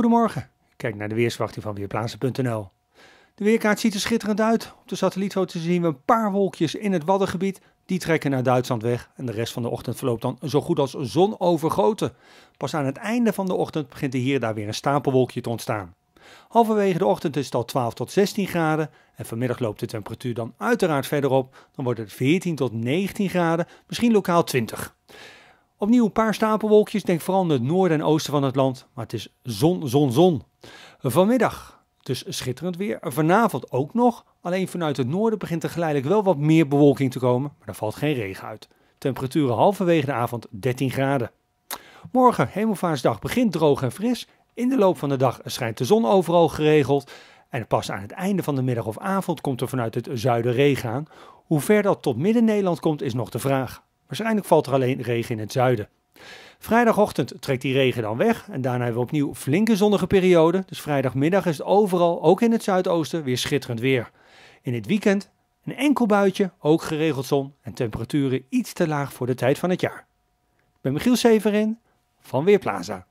Goedemorgen, kijk naar de weersverwachting van Weerplaatsen.nl. De weerkaart ziet er schitterend uit. Op de satellietfoto zien we een paar wolkjes in het Waddengebied. Die trekken naar Duitsland weg en de rest van de ochtend verloopt dan zo goed als zonovergoten. Pas aan het einde van de ochtend begint er hier daar weer een stapelwolkje te ontstaan. Halverwege de ochtend is het al 12 tot 16 graden en vanmiddag loopt de temperatuur dan uiteraard verder op. Dan wordt het 14 tot 19 graden, misschien lokaal 20. Opnieuw een paar stapelwolkjes, denk vooral in het noorden en oosten van het land, maar het is zon, zon, zon. Vanmiddag dus schitterend weer. Vanavond ook nog, alleen vanuit het noorden begint er geleidelijk wel wat meer bewolking te komen, maar er valt geen regen uit. Temperaturen halverwege de avond 13 graden. Morgen, hemelvaartsdag, begint droog en fris. In de loop van de dag schijnt de zon overal geregeld. En pas aan het einde van de middag of avond komt er vanuit het zuiden regen aan. Hoe ver dat tot midden Nederland komt is nog de vraag. Waarschijnlijk valt er alleen regen in het zuiden. Vrijdagochtend trekt die regen dan weg en daarna hebben we opnieuw flinke zonnige periode. Dus vrijdagmiddag is het overal, ook in het zuidoosten, weer schitterend weer. In het weekend een enkel buitje, ook geregeld zon en temperaturen iets te laag voor de tijd van het jaar. Ik ben Michiel Severin van Weerplaza.